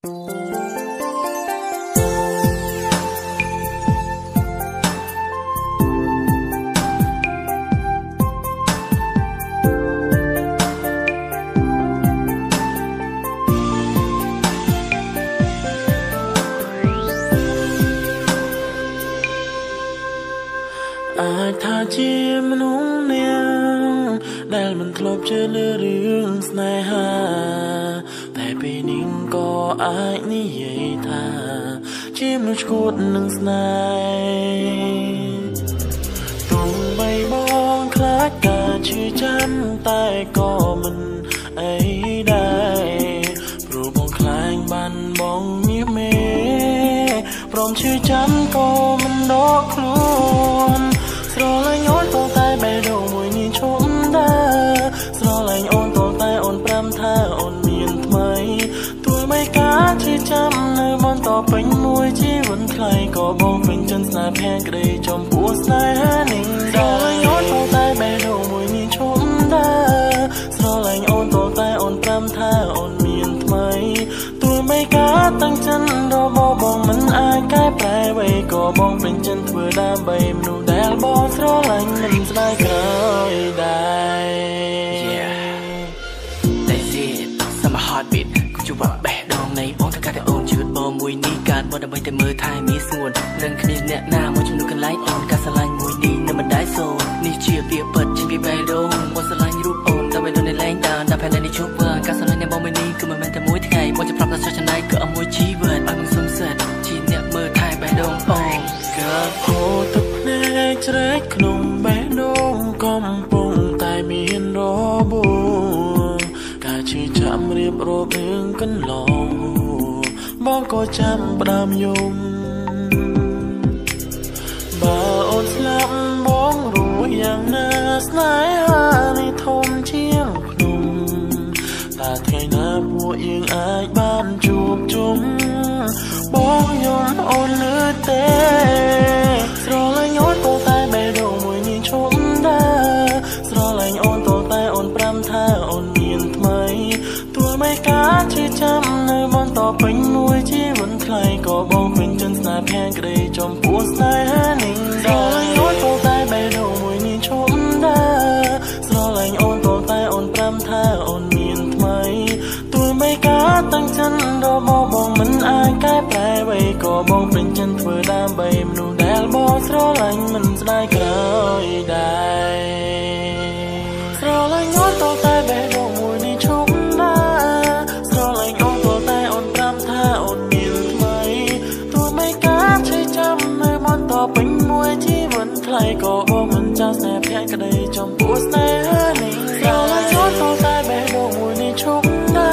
អាចថាជាមនុស្សនាងដែលមិនធ្លាប់ជឿលើរឿងស្នេហា អាចនិយាយថា ជាមនុស្សឈួតនឹងស្នេហ៍ទោះបីបងខ្លាចការឈឺចាំតែក៏មិនអីដែរព្រោះបងខ្លាញ់បានបងញៀមមេព្រមឈឺចាំក៏មិនដកខ្លួន ពេញមួយជីវិតថ្លៃក៏បងពេញចិនស្នេហ៍ភក្តីចំពោះស្នេហានេះស្រឡាញ់អូនក៏តែបេះដូងមួយនេះឈុំដែរស្រឡាញ់អូនក៏តែអូនប្រាំថាអូនមានថ្មីទោះបីការតាំងចិត្តរបស់បងមិនអាចកែប្រែអ្វីក៏បងពេញចិនធ្វើដើម្បីមនុស្សដែលបងស្រឡាញ់មិនស្ដាយក្រោយ ដើម្បីតែមើលថែមីស្ងួននឹងគ្នាអ្នកណាមកជំនួសកន្លែងអូនការស្រឡាញ់មួយនេះនឹងមិនដែរសូននេះជាពាក្យពិតជាពីបេះដូងមកស្រឡាញ់រូបអូនដើម្បីនៅនៅលែងដើរដល់ផែននេះជួបវើការស្រឡាញ់នៃបងមួយនេះគឺមិនមែនតែមួយថ្ងៃមកចាប់ប្រាប់ថាស្រឡាញ់គឺអស់មួយជីវិតអត់មិនសុំសិតជាអ្នកមើលថែបេះដូងអូនកាពោទឹកភ្នែកជ្រែកក្នុងបេះដូងកំពុងតែមានរបួសការជឿចាំរៀបរាប់រឿងកន្លង បងក៏ចាំផ្ដើមយំបើអូនស្លាប់បងរួចយ៉ាងណាស្នេហានេះធំជាងភ្នំតើថ្ងៃណាពួកយើងអាចបានជួបជុំបងយំអូនលឺទេស្រឡាញ់អូនក៏តែបេះដូងមួយនេះឈុំដែរស្រឡាញ់អូនក៏តែអូនប្រាំថាអូនមានថ្មីទោះបីការជឿចាំនៅបន្តពេញមួយជីវិតថ្លៃ ក៏បងពេញចិនស្នេហ៍ភក្តីចំពោះស្នេហានេះស្រឡាញ់អូនក៏តែបេះដូងមួយនេះឈុំដែរស្រឡាញ់អូនក៏តែអូនប្រាំថាអូនមានថ្មីទោះបីការតាំងចិត្តរបស់បងមិនអាចកែប្រែអ្វីក៏បងពេញចិនធ្វើដើម្បីមនុស្ស បងមិនចាស់ស្នេហ៍ភក្តីចំពោះស្នេហានេះស្រឡាញ់អូនក៏តែបេះដូងមួយនេះឈុំដែរ